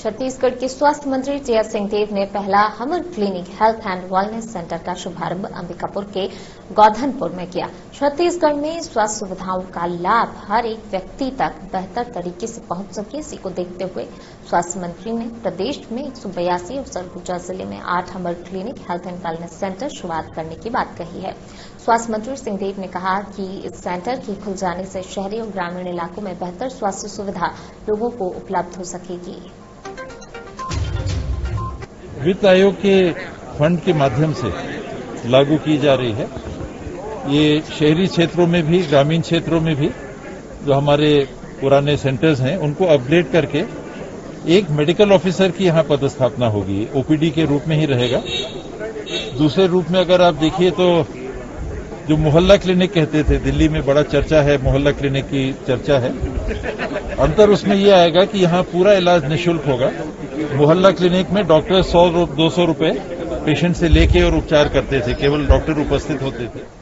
छत्तीसगढ़ के स्वास्थ्य मंत्री टीएस सिंहदेव ने पहला हमर clinic health and wellness centre का शुभारंभ अंबिकापुर के गौधनपुर में किया। छत्तीसगढ़ में स्वास्थ्य सुविधाओं का लाभ हर एक व्यक्ति तक बेहतर तरीके से पहुँच सके, इसी को देखते हुए स्वास्थ्य मंत्री ने प्रदेश में एक और सरगुजा ज़िले में आठ हमर clinic health and wellness centre शुरुआत करने की बात कही है। स्वास्थ्य मंत्री सिंहदेव ने कहा कि इस सेंटर के खुल जाने से शहरी और ग्रामीण इलाकों में बेहतर स्वास्थ्य सुविधा लोगों को उपलब्ध हो सकेगी। वित्त आयोग के फंड के माध्यम से लागू की जा रही है। ये शहरी क्षेत्रों में भी, ग्रामीण क्षेत्रों में भी जो हमारे पुराने सेंटर्स हैं, उनको अपग्रेड करके एक मेडिकल ऑफिसर की यहाँ पदस्थापना होगी। ओपीडी के रूप में ही रहेगा। दूसरे रूप में अगर आप देखिए तो जो मोहल्ला क्लिनिक कहते थे, दिल्ली में बड़ा चर्चा है, मोहल्ला क्लिनिक की चर्चा है। अंतर उसमें यह आएगा कि यहाँ पूरा इलाज निशुल्क होगा। मोहल्ला क्लिनिक में डॉक्टर सौ दो सौ रुपये पेशेंट से लेके और उपचार करते थे, केवल डॉक्टर उपस्थित होते थे।